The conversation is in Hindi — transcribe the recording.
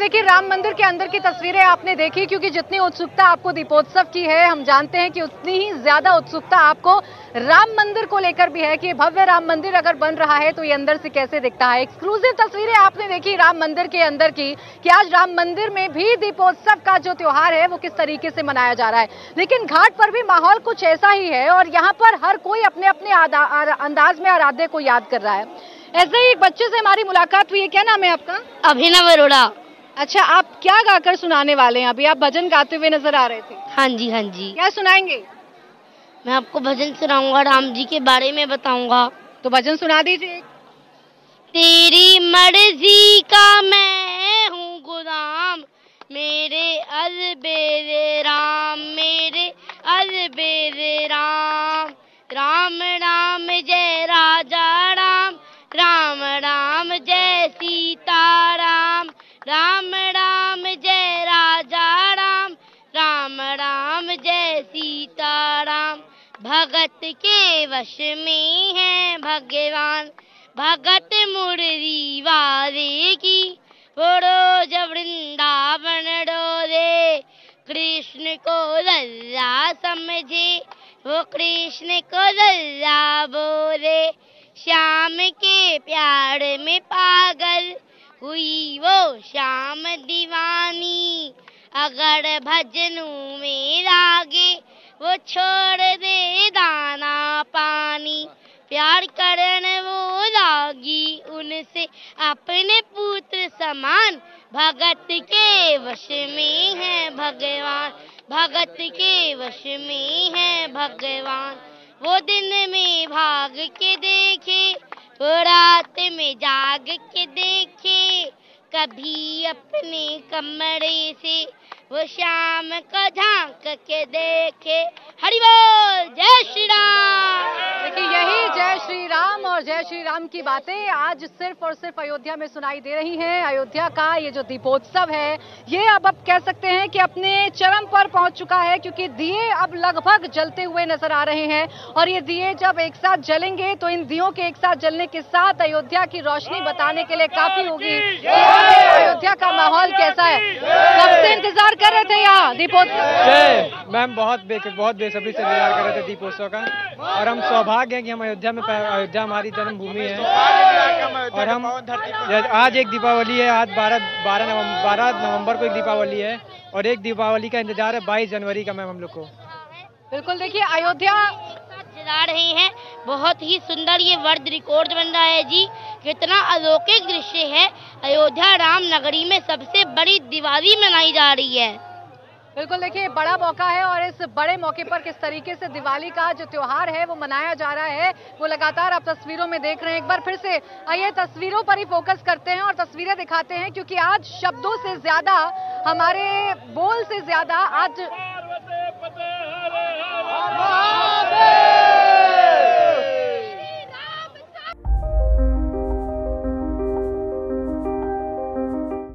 देखिए, राम मंदिर के अंदर की तस्वीरें आपने देखी, क्योंकि जितनी उत्सुकता आपको दीपोत्सव की है, हम जानते हैं कि उतनी ही ज़्यादा उत्सुकता आपको राम मंदिर को लेकर भी है कि भव्य राम मंदिर अगर बन रहा है तो ये अंदर से कैसे दिखता है? एक्सक्लूसिव तस्वीरें आपने देखी राम मंदिर के अंदर की, कि आज राम मंदिर में भी दीपोत्सव का जो त्योहार है, वो किस तरीके से मनाया जा रहा है। लेकिन घाट पर भी माहौल कुछ ऐसा ही है, और यहाँ पर हर कोई अपने अपने अंदाज में आराध्य को याद कर रहा है। ऐसे ही एक बच्चे से हमारी मुलाकात हुई है क्या नाम है आपका? अभिनव अरोड़ा। अच्छा आप क्या गाकर सुनाने वाले हैं? अभी आप भजन गाते हुए नज़र आ रहे थे। हाँ जी हाँ जी। क्या सुनाएँगे? मैं आपको भजन सुनाऊँगा राम जी के बारे में बताऊँगा। तो भजन सुना दीजिए। तेरी मर्ज़ी का मैं हूँ गुलाम मेरे अलबेरे राम मेरे अलबेरे राम। राम राम राम जय राजा राम राम राम जय सीता राम भगत के वश में है भगवान, भगत मुरली वाले की। फोड़ो जब वृंदावन डोरे कृष्ण को लल्ला समझे। वो कृष्ण को लल्ला बोले, श्याम के प्यार में पागल हुई वो श्याम दीवानी। अगर भजनों में लागे, वो छोड़ दे दाना पानी। प्यार करण वो लागी, उनसे अपने पुत्र समान। भगत के वश में है भगवान, भगत के वश में है भगवान। वो दिन में भाग के देखे, वो रात में जाग के देखे। कभी अपने कमरे से वो शाम को झाँक के देखे। हरि बोल, जय श्री राम। श्री राम और जय श्री राम की बातें आज सिर्फ़ और सिर्फ़ अयोध्या में सुनाई दे रही हैं। अयोध्या का ये जो दीपोत्सव है ये अब अब कह सकते हैं कि अपने चरम पर पहुँच चुका है क्योंकि दिए अब लगभग जलते हुए नज़र आ रहे हैं और ये दिए जब एक साथ जलेंगे तो इन दियों के एक साथ जलने के साथ अयोध्या की रोशनी बताने के लिए काफ़ी होगी। अयोध्या का माहौल कैसा है? कब से इंतज़ार कर रहे थे यहाँ दीपोत्सव मैम बहुत बहुत बेसब्री से इंतज़ार कर रहे थे दीपोत्सव का। और हम सौभाग्य हैं कि हम अयोध्या में अयोध्या हमारी जन्मभूमि है। और हम आज एक दीपावली है आज बारह बारह नवंबर बारह नवंबर को एक दीपावली है। और एक दीपावली का इंतज़ार है बाईस जनवरी का मैम हम लोग को। बिल्कुल देखिए अयोध्या जला रहे हैं। बहुत ही सुंदर ये वर्ल्ड रिकॉर्ड बन रहा है जी। कितना अलौकिक दृश्य है। अयोध्या राम नगरी में सबसे बड़ी दिवाली मनाई जा रही है। बिल्कुल, देखिए, बड़ा मौका है और इस बड़े मौके पर किस तरीके से दिवाली का जो त्यौहार है वो मनाया जा रहा है, वो लगातार आप तस्वीरों में देख रहे हैं। एक बार फिर से आइए, तस्वीरों पर ही फोकस करते हैं और तस्वीरें दिखाते हैं, क्योंकि आज शब्दों से ज़्यादा, हमारे बोल से ज़्यादा आज